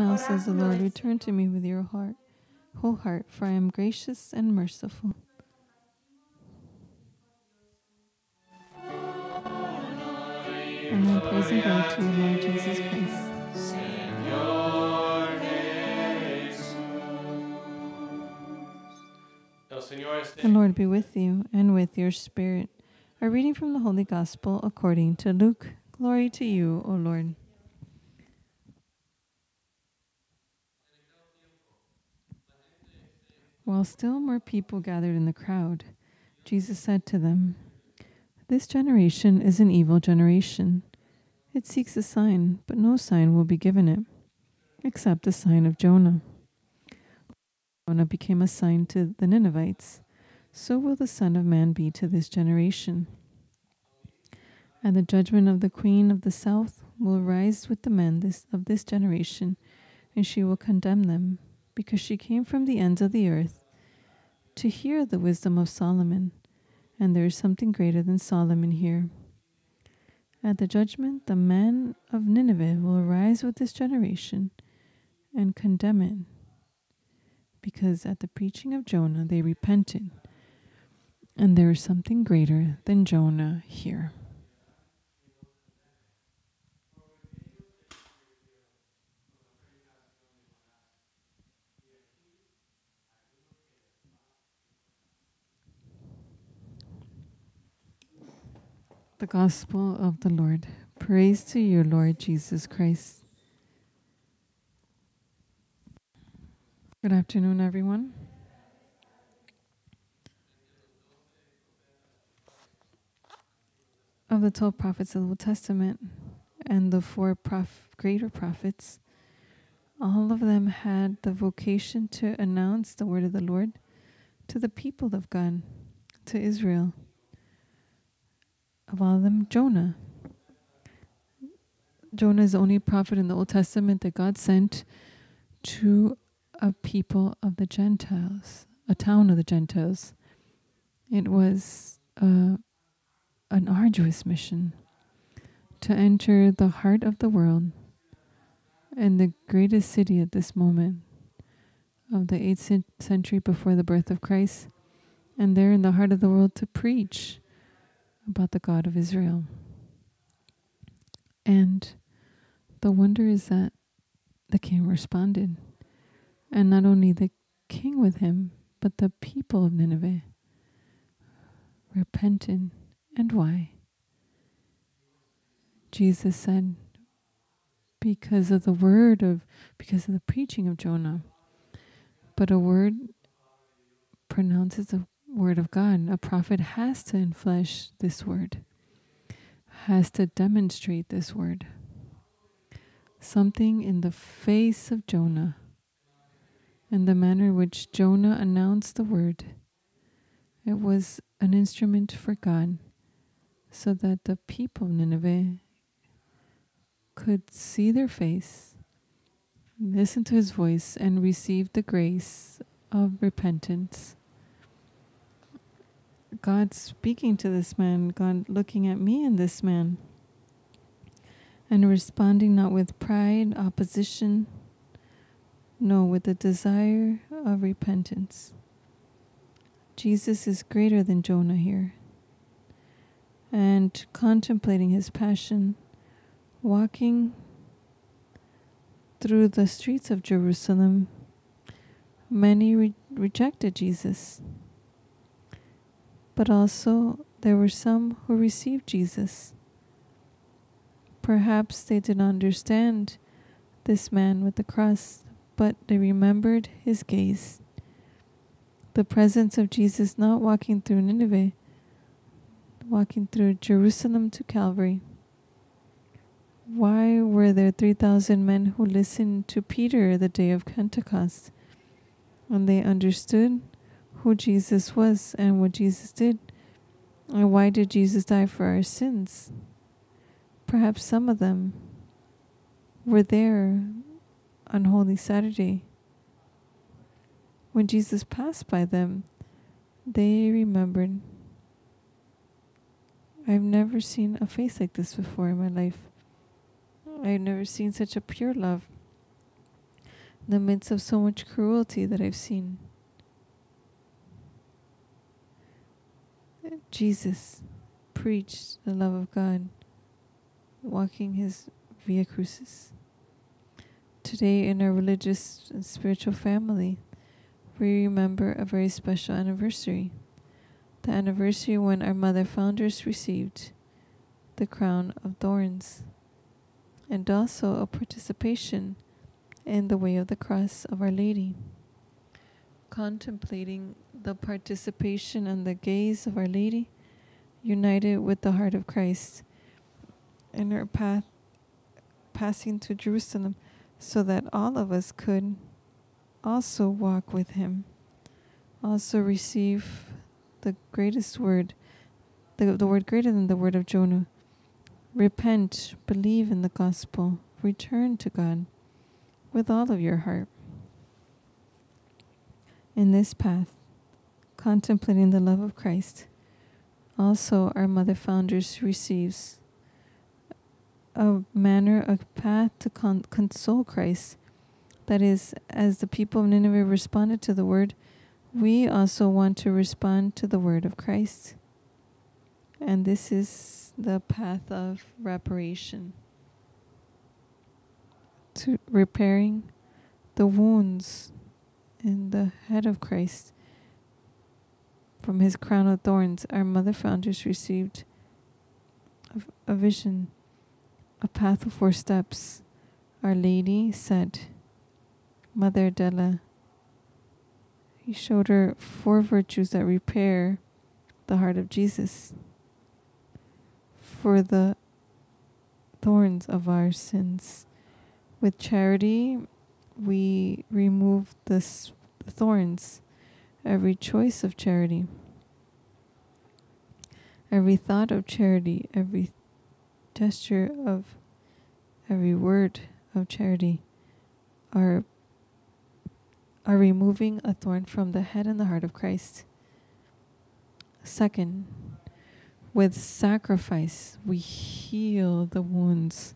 now, says the Lord, return to me with your heart, whole heart, for I am gracious and merciful. And then praising God to you, Lord Jesus Christ. The Lord be with you and with your spirit. A reading from the Holy Gospel according to Luke. Glory to you, O Lord. While still more people gathered in the crowd, Jesus said to them, This generation is an evil generation. It seeks a sign, but no sign will be given it, except the sign of Jonah. Jonah became a sign to the Ninevites, so will the Son of Man be to this generation. And the judgment of the Queen of the South will rise with the men this, of this generation, and she will condemn them, because she came from the ends of the earth to hear the wisdom of Solomon, and there is something greater than Solomon here. At the judgment, the men of Nineveh will rise with this generation and condemn it because at the preaching of Jonah they repented, and there is something greater than Jonah here. The Gospel of the Lord. Praise to you, Lord Jesus Christ. Good afternoon, everyone. Of the 12 prophets of the Old Testament and the four prof- greater prophets, all of them had the vocation to announce the word of the Lord to the people of God, to Israel. Of all of them, Jonah. Jonah is the only prophet in the Old Testament that God sent to a people of the Gentiles, a town of the Gentiles. It was uh, an arduous mission to enter the heart of the world and the greatest city at this moment of the 8th century before the birth of Christ, and there in the heart of the world to preach about the God of Israel. And the wonder is that the king responded and not only the king with him, but the people of Nineveh repented. And why? Jesus said, because of the word of, because of the preaching of Jonah. But a word pronounces the word of God. A prophet has to enflesh this word, has to demonstrate this word. Something in the face of Jonah and the manner in which Jonah announced the word. It was an instrument for God so that the people of Nineveh could see their face, listen to his voice, and receive the grace of repentance. God speaking to this man, God looking at me and this man, and responding not with pride, opposition, no, with the desire of repentance. Jesus is greater than Jonah here. And contemplating his passion, walking through the streets of Jerusalem, many re- rejected Jesus. But also, there were some who received Jesus. Perhaps they did not understand this man with the cross but they remembered his gaze. The presence of Jesus not walking through Nineveh, walking through Jerusalem to Calvary. Why were there 3,000 men who listened to Peter the day of Pentecost? When they understood who Jesus was and what Jesus did, and why did Jesus die for our sins? Perhaps some of them were there on Holy Saturday. When Jesus passed by them, they remembered. I've never seen a face like this before in my life. I've never seen such a pure love. in the midst of so much cruelty that I've seen. Jesus preached the love of God, walking his Via Crucis. Today, in our religious and spiritual family, we remember a very special anniversary the anniversary when our mother founders received the crown of thorns, and also a participation in the way of the cross of Our Lady. Contemplating the participation and the gaze of Our Lady, united with the heart of Christ, in her path passing to Jerusalem, so that all of us could also walk with Him, also receive the greatest word, the, the word greater than the word of Jonah. Repent, believe in the gospel, return to God with all of your heart. In this path, contemplating the love of Christ, also our mother founders receives a manner, a path to con- console Christ. That is, as the people of Nineveh responded to the word, we also want to respond to the word of Christ. And this is the path of reparation to repairing the wounds in the head of Christ. From his crown of thorns, our mother founders received a, a vision, a path of four steps. Our Lady said, Mother Adela, he showed her four virtues that repair the heart of Jesus for the thorns of our sins. With charity, we remove the thorns, every choice of charity, every thought of charity, every gesture of, every word of charity are, are removing a thorn from the head and the heart of Christ. Second, with sacrifice, we heal the wounds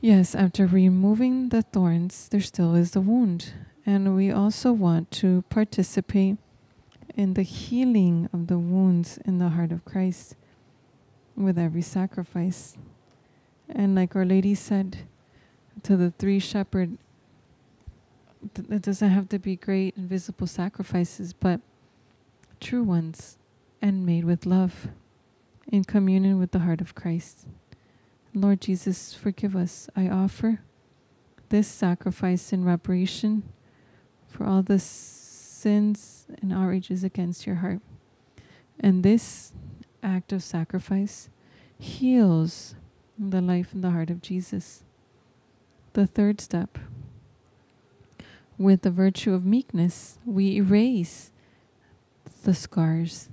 Yes, after removing the thorns, there still is the wound. And we also want to participate in the healing of the wounds in the heart of Christ with every sacrifice. And like Our Lady said to the three shepherds, it doesn't have to be great and visible sacrifices, but true ones and made with love in communion with the heart of Christ. Lord Jesus, forgive us. I offer this sacrifice in reparation for all the sins and outrages against your heart. And this act of sacrifice heals the life and the heart of Jesus. The third step with the virtue of meekness, we erase the scars.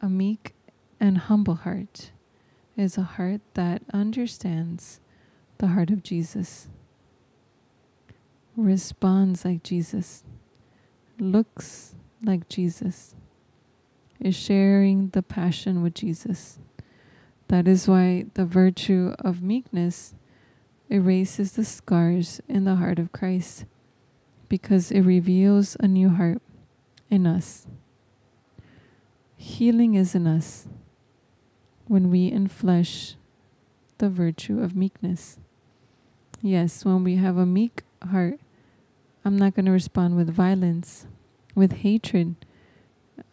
A meek and humble heart is a heart that understands the heart of Jesus, responds like Jesus, looks like Jesus, is sharing the passion with Jesus. That is why the virtue of meekness erases the scars in the heart of Christ, because it reveals a new heart in us. Healing is in us when we enflesh the virtue of meekness. Yes, when we have a meek heart, I'm not going to respond with violence, with hatred.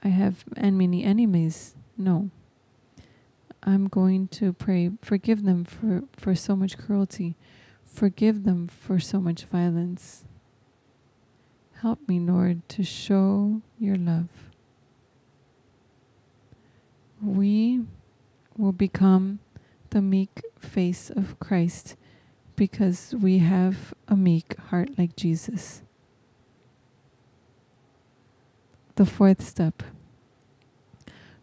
I have and many enemies. No. I'm going to pray, forgive them for, for so much cruelty. Forgive them for so much violence. Help me, Lord, to show your love. We will become the meek face of Christ because we have a meek heart like Jesus. The fourth step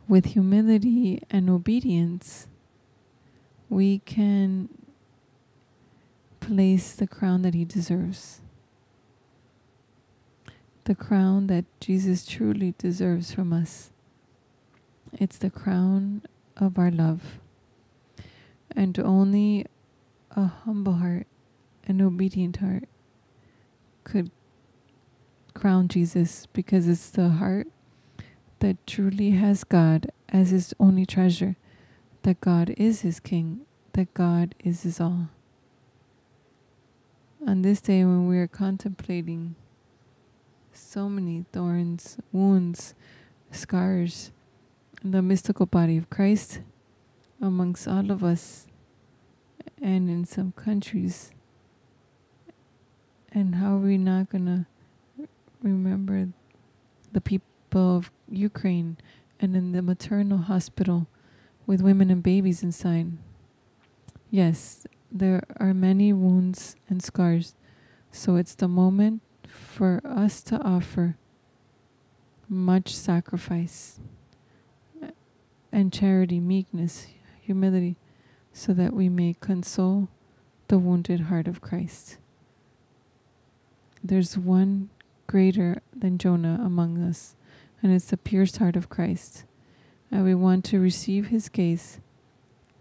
with humility and obedience, we can place the crown that he deserves. The crown that Jesus truly deserves from us. It's the crown of our love. And only a humble heart an obedient heart could crown Jesus because it's the heart that truly has God as his only treasure, that God is his king, that God is his all. On this day, when we are contemplating so many thorns, wounds, scars, the mystical body of Christ amongst all of us and in some countries, and how are we not going to remember the people of Ukraine and in the maternal hospital with women and babies inside? Yes, there are many wounds and scars, so it's the moment for us to offer much sacrifice and charity, meekness, humility, so that we may console the wounded heart of Christ. There's one greater than Jonah among us, and it's the pierced heart of Christ. And we want to receive his gaze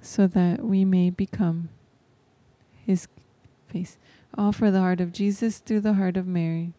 so that we may become his face. Offer the heart of Jesus through the heart of Mary.